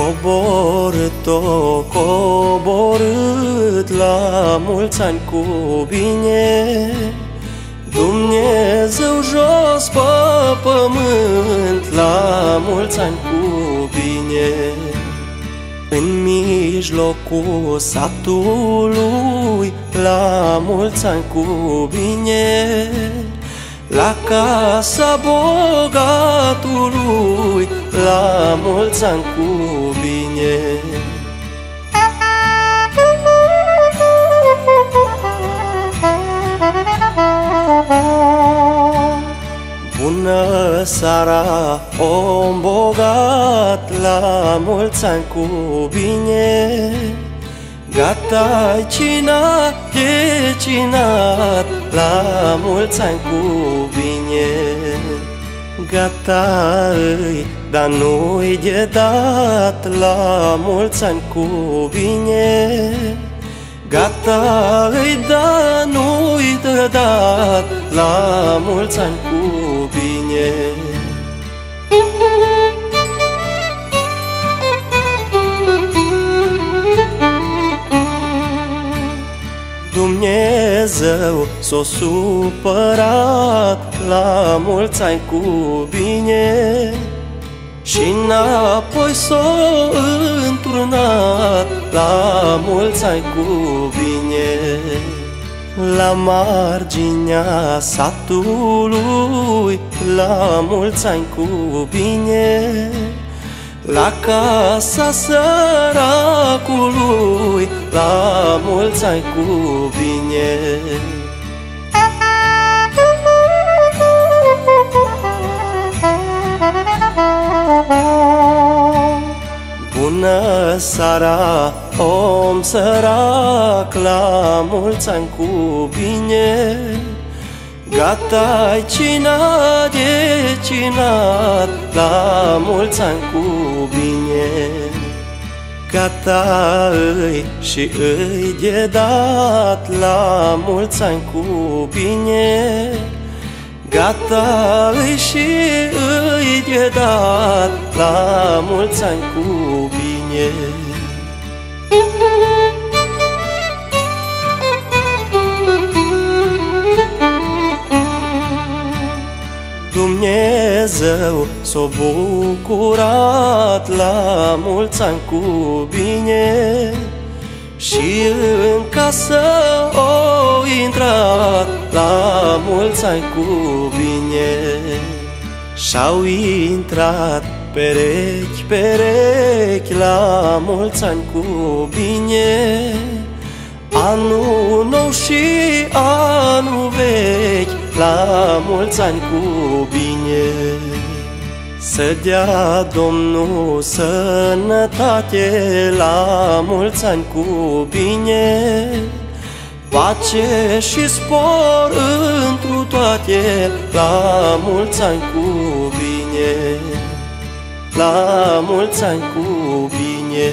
Coborât-o, coborât la mulți ani cu bine. Dumnezeu jos pe pământ la mulți ani cu bine. În mijlocul satului la mulți ani cu bine. La casa bogatului, la mulți ani cu bine. Bună seara, om bogat, la mulți ani cu bine. Gata cina de cinat La mulți ani cu bine Gata îi, dar nu-i de dat La mulți ani cu bine Gata îi, dar nu-i de dat La mulți ani cu bine Dumnezeu s-o supărat La mulți ani cu bine și înapoi s-o înturnat La mulți ani cu bine. La marginea satului La mulți ani cu bine la casa săracului, la mulți ani cu bine. Bună seara, om sărac, la mulți ani cu bine. Gata-i cina de cinat La mulți ani cu bine Gata îi și îi de dat La mulți ani cu bine. Gata îi și îi de dat La mulți ani cu bine Dumnezeu s-o bucurat la mulți ani cu bine Și în casă o intrat la mulți ani cu bine. Și-au intrat perechi, perechi la mulți ani cu bine. Anul nou și anul vechi La mulți ani cu bine. Să dea Domnul sănătate La mulți ani cu bine. Pace și spor întru toate La mulți ani cu bine. La mulți ani cu bine